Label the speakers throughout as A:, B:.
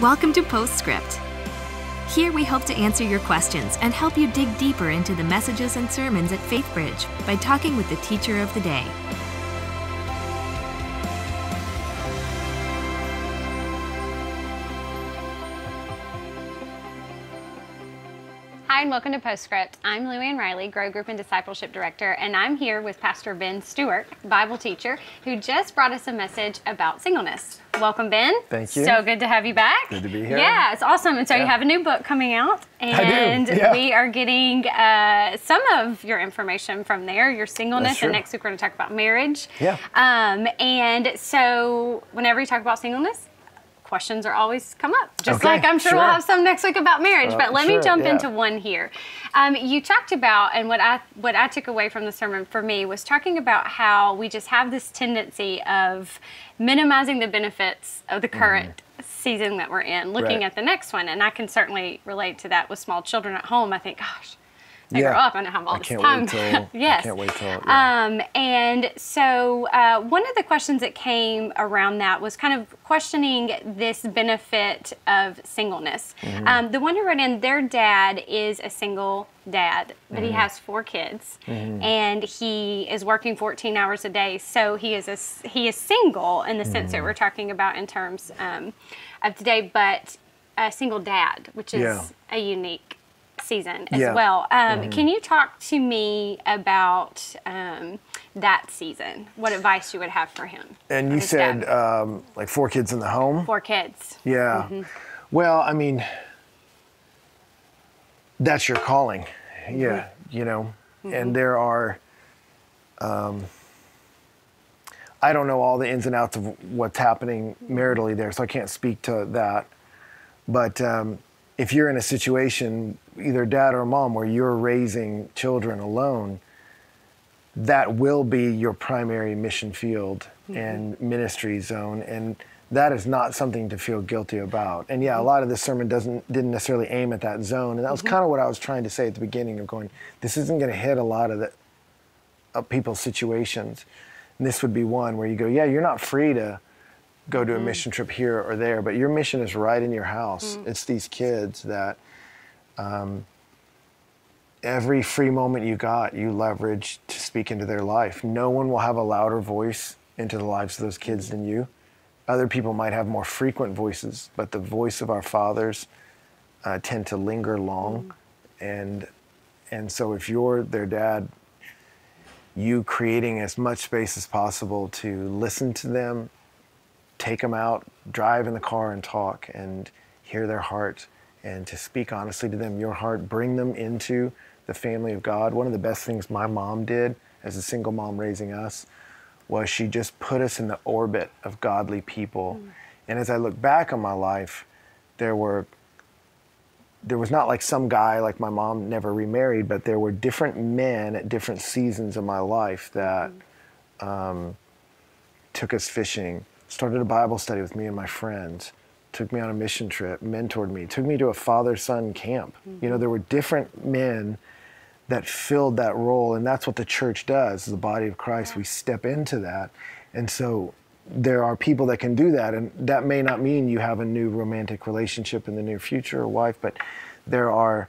A: Welcome to Postscript. Here we hope to answer your questions and help you dig deeper into the messages and sermons at FaithBridge by talking with the teacher of the day.
B: Hi, and welcome to Postscript. I'm Luann Riley, Grow Group and Discipleship Director, and I'm here with Pastor Ben Stuart, Bible teacher, who just brought us a message about singleness. Welcome, Ben.
C: Thank you.
B: So good to have you back.
C: Good to be here.
B: Yeah, it's awesome. And so you have a new book coming out, and
C: yeah.
B: we are getting uh, some of your information from there, your singleness, and next week we're going to talk about marriage.
C: Yeah.
B: Um, and so whenever you talk about singleness, questions are always come up. Just
C: Okay,
B: like I'm sure, we'll have some next week about marriage.
C: Uh,
B: but let me jump
C: yeah.
B: into one here. Um, you talked about, and what I what I took away from the sermon for me was talking about how we just have this tendency of minimizing the benefits of the current season that we're in, looking.
C: Right.
B: at the next one. And I can certainly relate to that with small children at home. I think, gosh. They
C: Yeah.
B: grow up and I have all
C: I
B: this
C: can't
B: time.
C: wait till-
B: yes.
C: I can't wait till, yeah.
B: Um, and so uh, one of the questions that came around that was kind of questioning this benefit of singleness.
C: Mm-hmm.
B: Um, the one who wrote in, their dad is a single dad, but
C: Mm-hmm.
B: he has four kids, and he is working 14 hours a day. So he is a, he is single in the sense
C: Mm-hmm.
B: that we're talking about in terms um, of today, but a single dad, which is
C: Yeah.
B: a unique season as
C: Yeah. Mm-hmm.
B: well. Um, Can you talk to me about um, that season? What advice you would have for him?
C: And you said um, like four kids in the home.
B: four kids.
C: Yeah.
B: Mm-hmm.
C: Well, I mean, that's your calling.
B: Mm-hmm.
C: Yeah. You know, and there are. Um, I don't know all the ins and outs of what's happening maritally there, so I can't speak to that. But um, if you're in a situation, either dad or mom, where you're raising children alone, that will be your primary mission field mm-hmm. and ministry zone and that is not something to feel guilty about. And yeah a mm-hmm. lot of this sermon doesn't didn't necessarily aim at that zone and that was mm-hmm. kind of what i was trying to say at the beginning of going this isn't going to hit a lot of the of people's situations. And this would be one where you go yeah you're not free to go to a mission trip here or there but your mission is right in your house. It's these kids that every free moment you got, you leverage to speak into their life. No one will have a louder voice into the lives of those kids than you. Other people might have more frequent voices, but the voice of our fathers uh, tend to linger long, and and so if you're their dad, you creating as much space as possible to listen to them, take them out, drive in the car and talk and hear their heart and to speak honestly to them, your heart, bring them into the family of God. One of the best things my mom did as a single mom raising us was she just put us in the orbit of godly people. And as I look back on my life, there were there was not like some guy like my mom never remarried, but there were different men at different seasons of my life that um, took us fishing, started a Bible study with me and my friends, took me on a mission trip, mentored me, took me to a father son camp. You know, there were different men that filled that role, and that's what the church does. The body of Christ, we step into that. And so there are people that can do that, and that may not mean you have a new romantic relationship in the near future or wife, but there are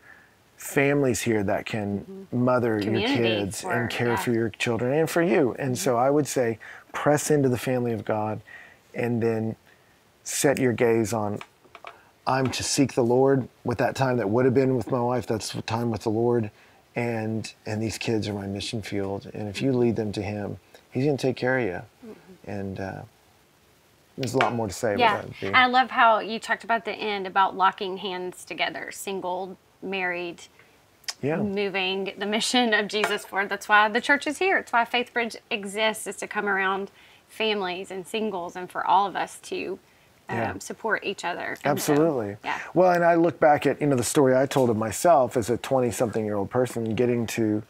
C: families here that can mm-hmm. mother your kids
B: for-
C: and care
B: yeah.
C: for your children and for you. And so mm-hmm. I would say press into the family of God and then set your gaze on I'm to seek the Lord with that time that would have been with my wife. That's time with the Lord, and and these kids are my mission field. And if you lead them to Him, He's going to take care of you. And uh, there's a lot more to say.
B: Yeah,
C: that
B: and I love how you talked about the end about locking hands together, single, married,
C: yeah,
B: moving the mission of Jesus forward. That's why the church is here. It's why FaithBridge exists, is to come around families and singles and for all of us to um,
C: Yeah.
B: support each other. And so,
C: Absolutely.
B: yeah.
C: Well, and I look back at you know the story I told of myself as a 20-something year old person, getting to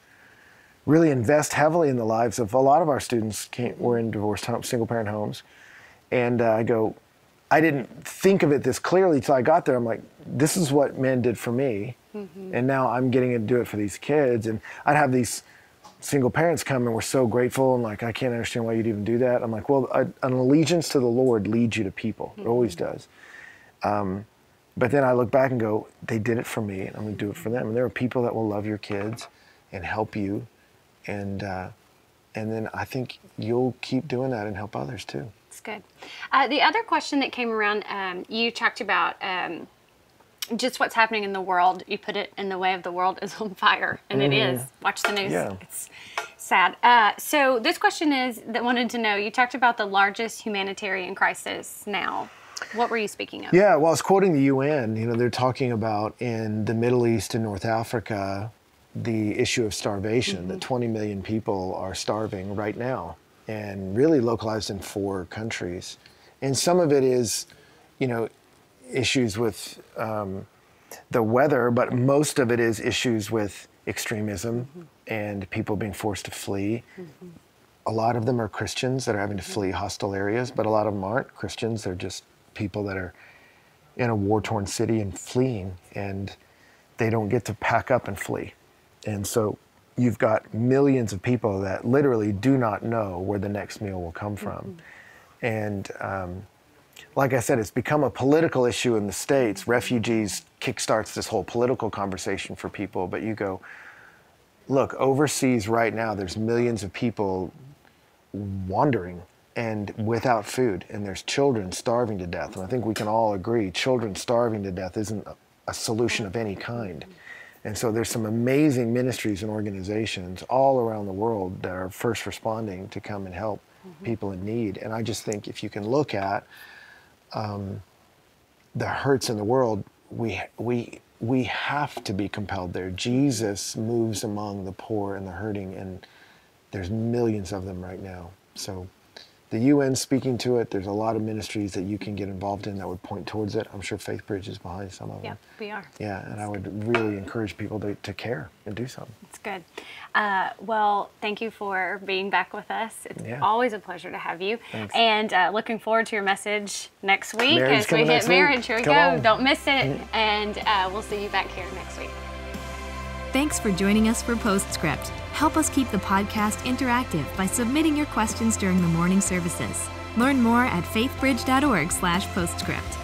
C: really invest heavily in the lives of a lot of our students. Came, were in divorced homes, single-parent homes, and uh, I go, I didn't think of it this clearly till I got there. I'm like, this is what men did for me, and now I'm getting to do it for these kids. And I'd have these single parents come and we're so grateful and like I can't understand why you'd even do that. I'm like, well, a, an allegiance to the Lord leads you to people. It always does. Um, but then I look back and go, they did it for me, and I'm going to do it for them. And there are people that will love your kids and help you, and uh, and then I think you'll keep doing that and help others too.
B: That's good. Uh, the other question that came around, um, you talked about. Um, just what's happening in the world. You put it in the way of the world is on fire, and mm-hmm. it is. Watch the news.
C: Yeah.
B: It's sad. Uh, so this question is that wanted to know. You talked about the largest humanitarian crisis now. What were you speaking of?
C: Yeah, well, I was quoting the UN. You know, they're talking about in the Middle East and North Africa the issue of starvation. Mm-hmm. That 20 million people are starving right now, and really localized in four countries. And some of it is, you know, issues with um, the weather, but most of it is issues with extremism mm-hmm. and people being forced to flee. Mm-hmm. A lot of them are Christians that are having to flee hostile areas, but a lot of them aren't Christians. They're just people that are in a war torn city and fleeing, and they don't get to pack up and flee. And so you've got millions of people that literally do not know where the next meal will come from. Mm-hmm. And um, like I said, it's become a political issue in the States. Refugees kickstarts this whole political conversation for people, but you go, look, overseas right now, there's millions of people wandering and without food, and there's children starving to death. And I think we can all agree children starving to death isn't a solution of any kind. And so there's some amazing ministries and organizations all around the world that are first responding to come and help mm-hmm. people in need. And I just think if you can look at um, the hurts in the world, we, we, we have to be compelled there. Jesus moves among the poor and the hurting, and there's millions of them right now. So the UN speaking to it. There's a lot of ministries that you can get involved in that would point towards it. I'm sure FaithBridge is behind some of them.
B: Yeah, we are.
C: Yeah, and I would really encourage people to, to care and do something.
B: That's good. Uh, well, thank you for being back with us. It's yeah. always a pleasure to have you.
C: Thanks.
B: And uh, looking forward to your message next week
C: marriage
B: as we hit marriage. Here we
C: Come
B: go.
C: On.
B: Don't miss it. Mm-hmm. And uh, we'll see you back here next week.
A: Thanks for joining us for Postscript. Help us keep the podcast interactive by submitting your questions during the morning services. Learn more at faithbridge.org/postscript.